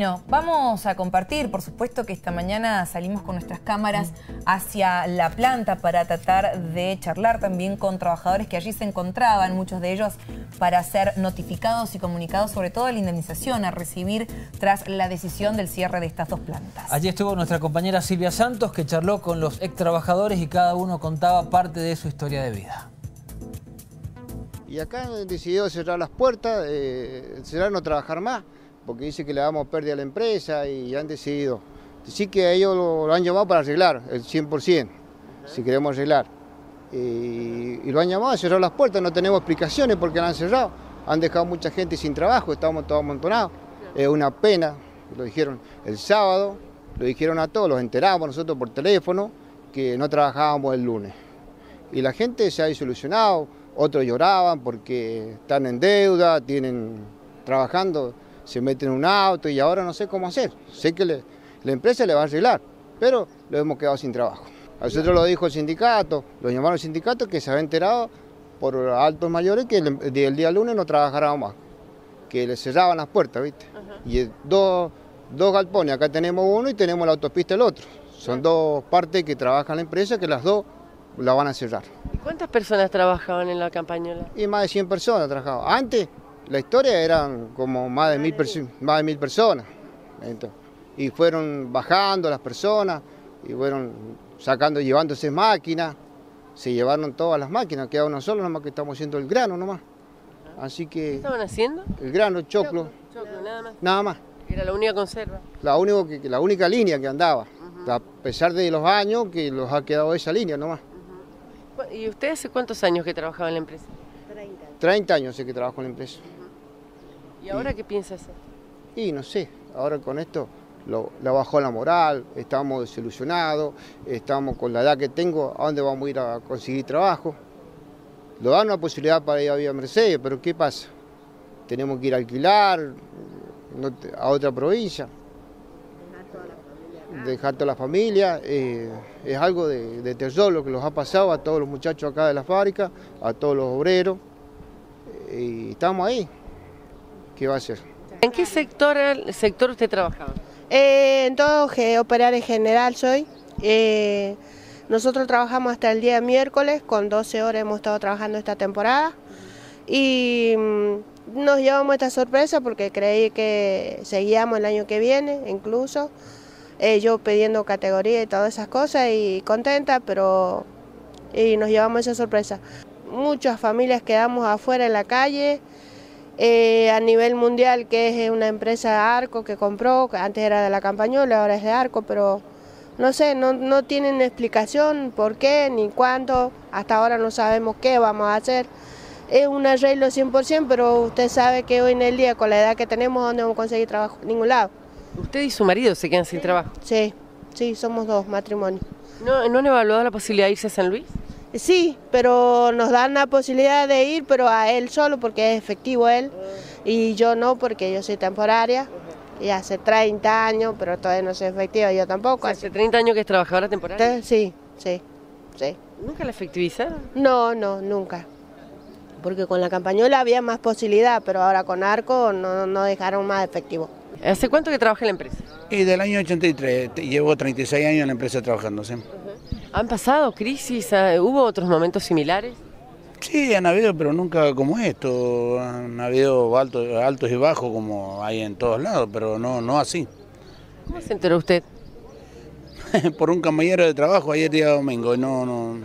Bueno, vamos a compartir, por supuesto que esta mañana salimos con nuestras cámaras hacia la planta para tratar de charlar también con trabajadores que allí se encontraban, muchos de ellos para ser notificados y comunicados sobre todo la indemnización a recibir tras la decisión del cierre de estas dos plantas. Allí estuvo nuestra compañera Silvia Santos que charló con los ex trabajadores y cada uno contaba parte de su historia de vida. Y acá han decidido cerrar las puertas, eh, cerrar no trabajar más porque dice que le damos pérdida a la empresa y han decidido. Sí que ellos lo, han llamado para arreglar, el 100%, si queremos arreglar. Y, lo han llamado a cerrar las puertas, no tenemos explicaciones porque la han cerrado. Han dejado mucha gente sin trabajo, estamos todos amontonados. Es una pena, lo dijeron el sábado, lo dijeron a todos, los enteramos nosotros por teléfono, que no trabajábamos el lunes. Y la gente se ha disolucionado, otros lloraban porque están en deuda, tienen trabajando se mete en un auto y ahora no sé cómo hacer. Sé que la empresa le va a arreglar, pero lo hemos quedado sin trabajo. A nosotros lo dijo el sindicato, lo llamaron el sindicato que se había enterado por altos mayores que el, día lunes no trabajaran más, que le cerraban las puertas, ¿viste? Y dos, dos galpones, acá tenemos uno y tenemos la autopista el otro. Son dos partes que trabajan la empresa que las dos la van a cerrar. ¿Y cuántas personas trabajaban en la campañola? Y más de 100 personas trabajaban. Antes la historia eran como más de mil, más de mil personas. y fueron bajando las personas y fueron sacando, llevándose máquinas. Se llevaron todas las máquinas, queda uno solo, nomás que estamos haciendo el grano nomás. Así que. ¿Qué estaban haciendo? El grano, choclo. Choclo, nada más. Nada más. Era la única conserva. La, único que, la única línea que andaba. A pesar de los años que los ha quedado esa línea nomás. ¿Y usted hace cuántos años que trabajaba en la empresa? 30. 30 años sé que trabajo en la empresa. ¿Y ahora qué piensa hacer? Y no sé, ahora con esto lo, la bajó la moral, estamos desilusionados, estamos con la edad que tengo, ¿a dónde vamos a ir a conseguir trabajo? Lo dan una posibilidad para ir a Villa Mercedes, pero ¿qué pasa? Tenemos que ir a alquilar a otra provincia. Dejar toda la familia. Eh, es algo de, de terror lo que los ha pasado a todos los muchachos acá de la fábrica, a todos los obreros. Eh, y estamos ahí. ¿Qué va a hacer? ¿En qué sector, sector usted trabajaba? Eh, en todo, operar en general soy. Eh, nosotros trabajamos hasta el día miércoles, con 12 horas hemos estado trabajando esta temporada y mm, nos llevamos esta sorpresa porque creí que seguíamos el año que viene incluso. Eh, yo pidiendo categoría y todas esas cosas y contenta, pero y nos llevamos esa sorpresa. Muchas familias quedamos afuera en la calle, eh, a nivel mundial, que es una empresa Arco que compró, que antes era de la Campañola, ahora es de Arco, pero no sé, no, no tienen explicación por qué ni cuánto, hasta ahora no sabemos qué vamos a hacer. Es un arreglo 100%, pero usted sabe que hoy en el día, con la edad que tenemos, ¿dónde vamos a conseguir trabajo? ningún lado. ¿Usted y su marido se quedan sin trabajo? Sí, sí, somos dos matrimonios. ¿No, ¿No han evaluado la posibilidad de irse a San Luis? Sí, pero nos dan la posibilidad de ir, pero a él solo porque es efectivo él y yo no porque yo soy temporaria y hace 30 años, pero todavía no soy efectiva, yo tampoco. ¿Hace 30 años que es trabajadora temporaria? Sí, sí, sí. ¿Nunca la efectivizaron? No, no, nunca. Porque con la campañola había más posibilidad, pero ahora con arco no, no dejaron más efectivo. ¿Hace cuánto que trabaja en la empresa? Y del año 83, llevo 36 años en la empresa trabajando. ¿sí? ¿Han pasado crisis? Ah, ¿Hubo otros momentos similares? Sí, han habido, pero nunca como esto. Han habido altos, altos y bajos como hay en todos lados, pero no, no así. ¿Cómo se enteró usted? Por un compañero de trabajo ayer día domingo. No, no.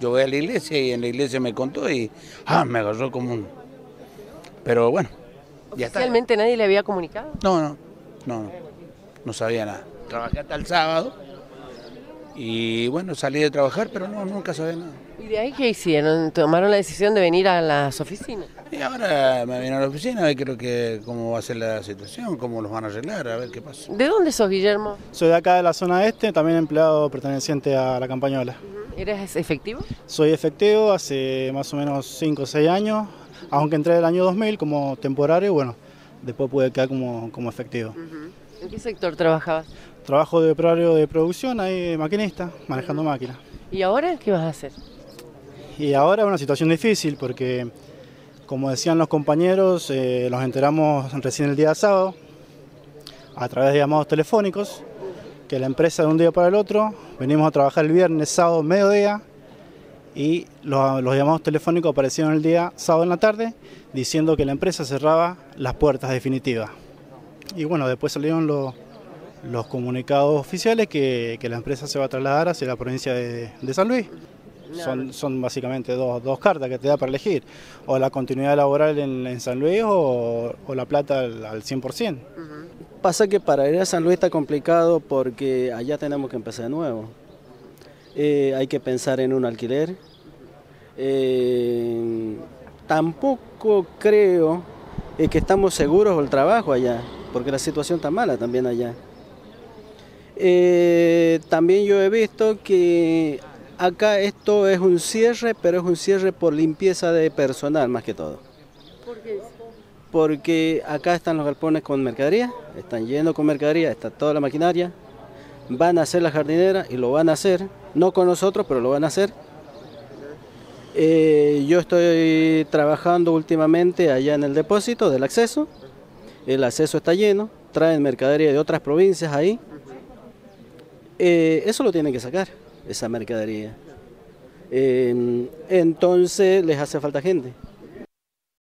Yo voy a la iglesia y en la iglesia me contó y ah, me agarró como un. Pero bueno. Ya ¿Oficialmente nadie le había comunicado? No, no, no, no sabía nada. Trabajé hasta el sábado y bueno, salí de trabajar, pero no, nunca sabía nada. ¿Y de ahí qué hicieron? ¿Tomaron la decisión de venir a las oficinas? Y ahora me vine a la oficina a ver creo que cómo va a ser la situación, cómo los van a arreglar, a ver qué pasa. ¿De dónde sos, Guillermo? Soy de acá de la zona este, también empleado perteneciente a la campañola. ¿Eres efectivo? Soy efectivo hace más o menos 5 o 6 años, aunque entré el año 2000 como temporario, bueno, después pude quedar como, como efectivo. ¿En qué sector trabajabas? Trabajo de operario de producción, ahí maquinista, manejando máquinas. ¿Y ahora qué vas a hacer? Y ahora es una situación difícil porque, como decían los compañeros, eh, los enteramos recién el día sábado. a través de llamados telefónicos, que la empresa de un día para el otro, venimos a trabajar el viernes, sábado, mediodía, y los, los llamados telefónicos aparecieron el día sábado en la tarde, diciendo que la empresa cerraba las puertas definitivas. Y bueno, después salieron los, los comunicados oficiales que, que la empresa se va a trasladar hacia la provincia de, de San Luis. Son, son básicamente dos, dos cartas que te da para elegir, o la continuidad laboral en, en San Luis o, o la plata al, al 100%. Pasa que para ir a San Luis está complicado porque allá tenemos que empezar de nuevo. Eh, hay que pensar en un alquiler. Eh, tampoco creo eh, que estamos seguros del trabajo allá, porque la situación está mala también allá. Eh, también yo he visto que acá esto es un cierre, pero es un cierre por limpieza de personal más que todo. Porque acá están los galpones con mercadería, están llenos con mercadería, está toda la maquinaria, van a hacer la jardinera y lo van a hacer, no con nosotros, pero lo van a hacer. Eh, yo estoy trabajando últimamente allá en el depósito del acceso, el acceso está lleno, traen mercadería de otras provincias ahí. Eh, eso lo tienen que sacar, esa mercadería. Eh, entonces les hace falta gente.